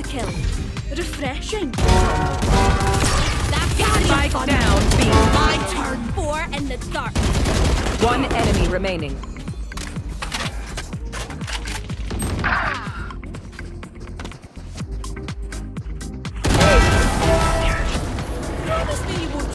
a kill. Refreshing. That Spike down, B. My turn. Four in the dark. One enemy remaining.